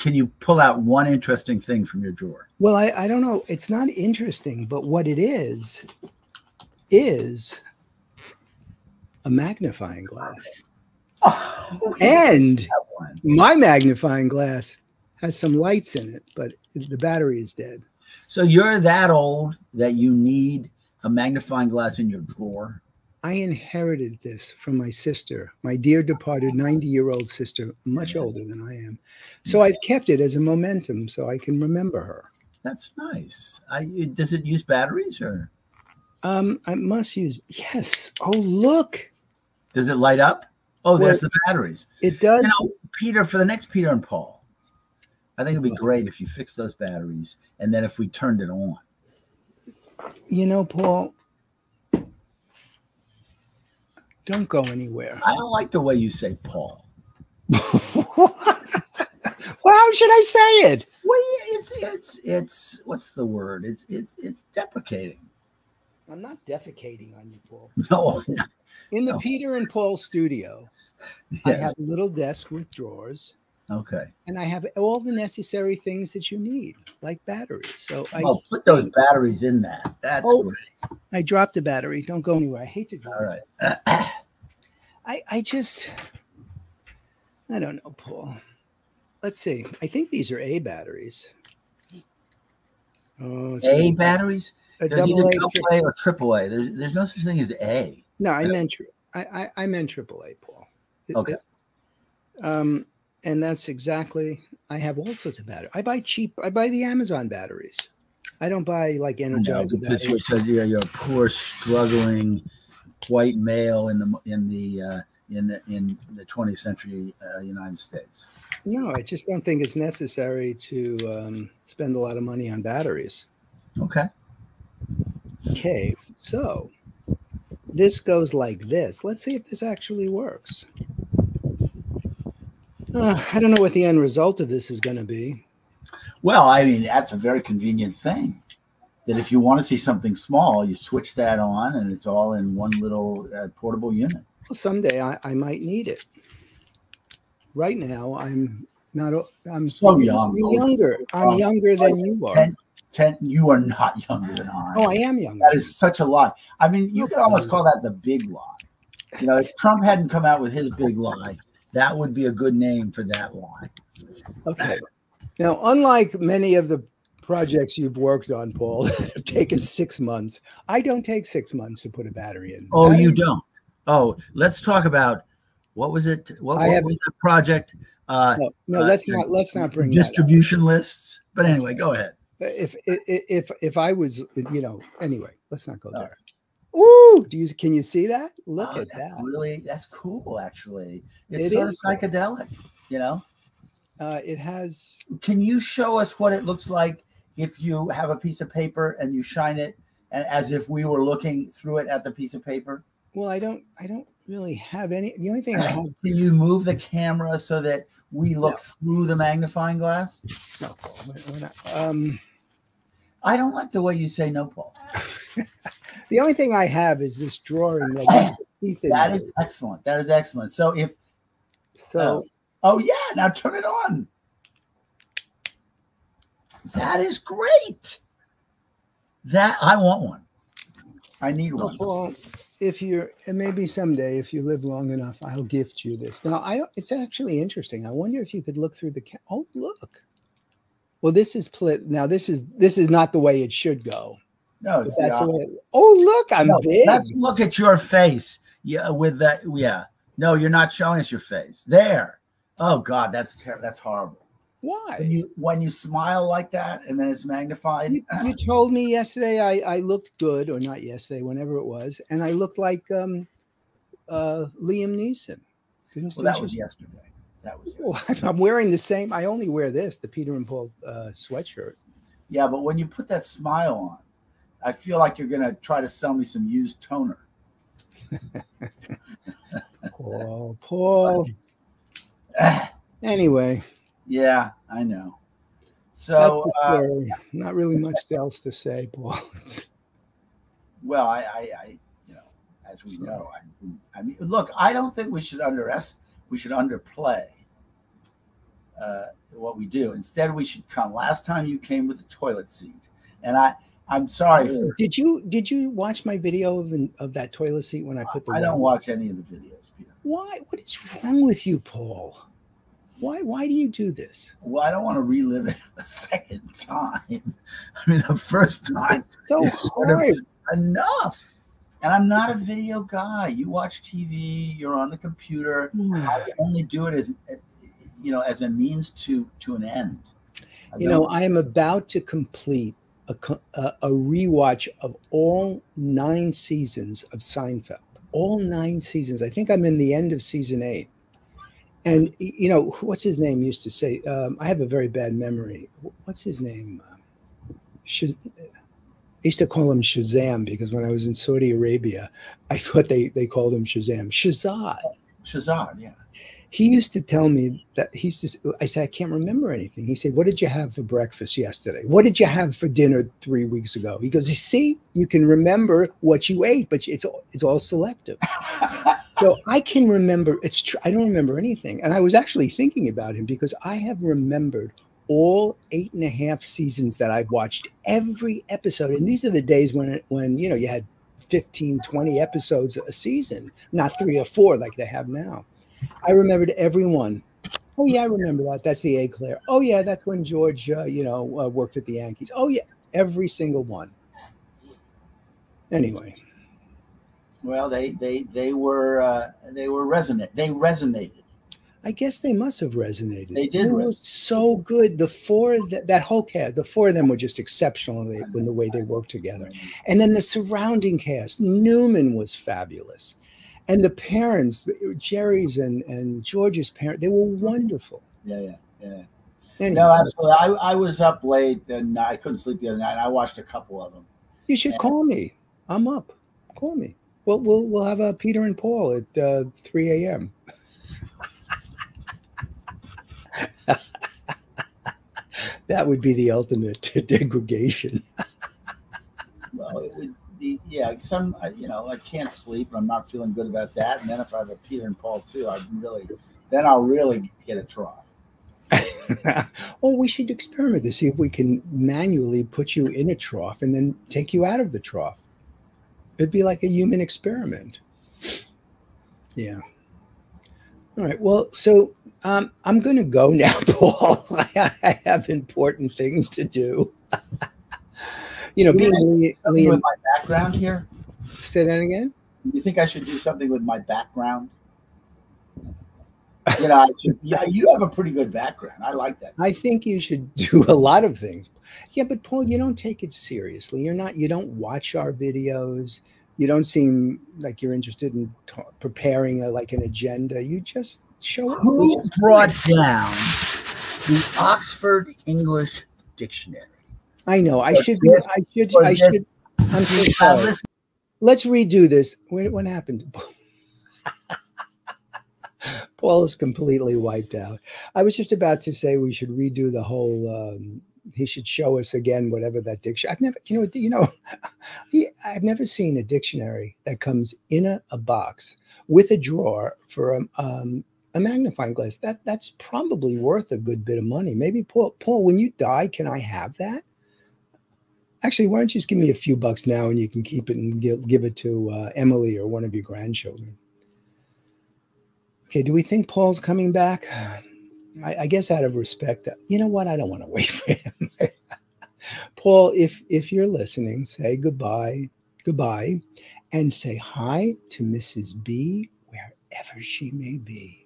can you pull out one interesting thing from your drawer? Well, I, I don't know. It's not interesting, but what it is is a magnifying glass. Oh, And my magnifying glass has some lights in it, but the battery is dead. So you're that old that you need a magnifying glass in your drawer. I inherited this from my sister, my dear departed 90 year old sister, much older than I am. So I've kept it as a momentum so I can remember her. That's nice. I, it- does it use batteries or Um, I must use, yes. Oh, look, does it light up? Oh, there's the batteries. it does. Now, Peter, for the next Peter and Paul, I think it'd be great if you fixed those batteries and then if we turned it on. You know, Paul, don't go anywhere. I don't like the way you say Paul. well, how should I say it? Well, it's it's it's what's the word? It's it's it's deprecating. I'm not defecating on you, Paul. No, In the Oh. Peter and Paul studio, I have a little desk with drawers, Okay. and I have all the necessary things that you need, like batteries. So I, Well, put those batteries in that. That's Oh. great. I dropped a battery. Don't go anywhere. I hate to drop. All right. I, I just, I don't know, Paul. Let's see. I think these are A batteries. Oh, A batteries? a There's double A. double A or triple A. There's there's no such thing as A. No, I meant tri- I, I I meant triple A, Paul. It- Okay. it- um, and that's exactly. I have all sorts of batteries. I buy cheap. I buy the Amazon batteries. I don't buy like Energizer you're, batteries. you're, you're a poor, struggling white male in the in the uh, in the in the 20th century uh, United States. No, I just don't think it's necessary to um, spend a lot of money on batteries. Okay. Okay, so this goes like this. Let's see if this actually works. Uh, I don't know what the end result of this is going to be. Well, I mean, that's a very convenient thing. That if you want to see something small, you switch that on, and it's all in one little uh, portable unit. Well, someday I, I might need it. Right now, I'm not. I'm So young. I'm younger. I'm Um, younger than you are. Ten, ten, you are not younger than I. am. Oh, I am younger. That is such a lie. I mean, you could almost call that the big lie. You know, if Trump hadn't come out with his big lie, that would be a good name for that lie. Okay. Now, unlike many of the projects you've worked on, Paul, that have taken six months, I don't take six months to put a battery in. Oh, Battery- you don't. Oh, let's talk about what was it? What, I what was the project? Uh, No, no, uh, let's not. Let's not bring distribution lists. But anyway, go ahead. if if if if I was, you know, anyway, let's not go Oh. there. Ooh, do you can you see that? Look Oh, at that. Really, that's cool. Actually, it's It sort is. of psychedelic. You know, Uh, it has. can you show us what it looks like if you have a piece of paper and you shine it, and as if we were looking through it at the piece of paper? Well, I don't. I don't really have any. The only thing I have. Can you move the camera so that we look through the magnifying glass? No, Paul, we're- not- um, I don't like the way you say no, Paul. the only thing I have is this drawing. That, has teeth in That is excellent. That is excellent. So if so. oh yeah, now turn it on. That is great. That I want one. I need one. Paul, if you're, and maybe someday, if you live long enough, I'll gift you this. Now, I don't. It's actually interesting. I wonder if you could look through the. Ca- oh, look. Well, this is plit. Now, this is this is not the way it should go. No, it's that's the opposite. way. It, oh, look, I'm No, big. Let's look at your face. Yeah, with that. Yeah. No, you're not showing us your face. There. Oh God, that's terrible. That's horrible. Why? When you when you smile like that and then it's magnified. You, you told me yesterday I, I looked good, or not yesterday, whenever it was, and I looked like um, uh, Liam Neeson. Didn't, well, that was you- yesterday. That was. Yesterday. Well, I'm wearing the same. I only wear this, the Peter and Paul uh, sweatshirt. Yeah, but when you put that smile on, I feel like you're gonna try to sell me some used toner. Paul, Paul. Anyway, yeah, I know. So, uh. Not really much else to say, Paul. Well, I, I, I, you know, as we know, I, I mean, look, I don't think we should underest, we should underplay uh, what we do. Instead, we should come. Last time you came with the toilet seat, and I I'm sorry. For, did you did you watch my video of of that toilet seat when I put the? I don't watch any of the videos, Peter. Why? What is wrong with you, Paul? Why why do you do this? Well, I don't want to relive it a second time. I mean, the first time it's so hard. enough. And I'm not a video guy. You watch TV, you're on the computer. Hmm. I only do it as you know, as a means to to an end. I you know, I am about to complete a, a, a rewatch of all nine seasons of Seinfeld. All nine seasons. I think I'm in the end of season eight. And you know, what's his name used to say? Um, I have a very bad memory. What's his name? Should I used to call him Shazam because when I was in Saudi Arabia, I thought they they called him Shazam. Shazad. Shazad, yeah he used to tell me that he's just i said i can't remember anything he said what did you have for breakfast yesterday what did you have for dinner three weeks ago he goes you see you can remember what you ate but it's all it's all selective so i can remember it's true i don't remember anything and i was actually thinking about him because i have remembered all eight and a half seasons that i've watched every episode and these are the days when when you know you had 15 20 episodes a season not three or four like they have now I remembered everyone. Oh yeah, I remember that. That's the Eclair. Oh yeah, that's when George, uh, you know, uh, worked at the Yankees. Oh yeah, every single one. Anyway. Well, they they they were uh, they were resonant. They resonated. I guess they must have resonated. They did. It was so good. The four that, that whole cast, the four of them were just exceptional in the way they worked together. And then the surrounding cast, Newman was fabulous and the parents, Jerry's and, and George's parents, they were wonderful. Yeah, yeah, yeah. Anyway. No, absolutely. I, I was up late and I couldn't sleep the other night. I watched a couple of them. You should and, call me. I'm up. Call me. We'll we'll we'll have a Peter and Paul at uh, 3 a.m. that would be the ultimate degradation. well, it would the yeah, because I'm I, you know I can't sleep and I'm not feeling good about that. And then if I have a Peter and Paul too, I really then I'll really get a trough. oh, we should experiment to see if we can manually put you in a trough and then take you out of the trough. It'd be like a human experiment. Yeah. All right. Well, so um, I'm going to go now, Paul. I have important things to do. you know, being Liam, with my background here. Say that again. You think I should do something with my background? You know, should, yeah, you have a pretty good background. I like that. I think you should do a lot of things. Yeah, but Paul, you don't take it seriously. You're not. You don't watch our videos. You don't seem like you're interested in t- preparing a, like an agenda. You just show up. Who brought down the Oxford English Dictionary? I know. I should. Be, I should. I should. I'm so sorry. Let's redo this. What, what happened? Paul is completely wiped out. I was just about to say we should redo the whole. Um, he should show us again whatever that dictionary. I've never, you know, you know, I've never seen a dictionary that comes in a, a box with a drawer for a, um, a magnifying glass. That that's probably worth a good bit of money. Maybe Paul, Paul, when you die, can I have that? Actually, why don't you just give me a few bucks now and you can keep it and give, give it to uh, Emily or one of your grandchildren? Okay, do we think Paul's coming back? I, I guess out of respect, uh, you know what? I don't want to wait for him. Paul, if if you're listening, say goodbye, goodbye, and say hi to Mrs. B wherever she may be.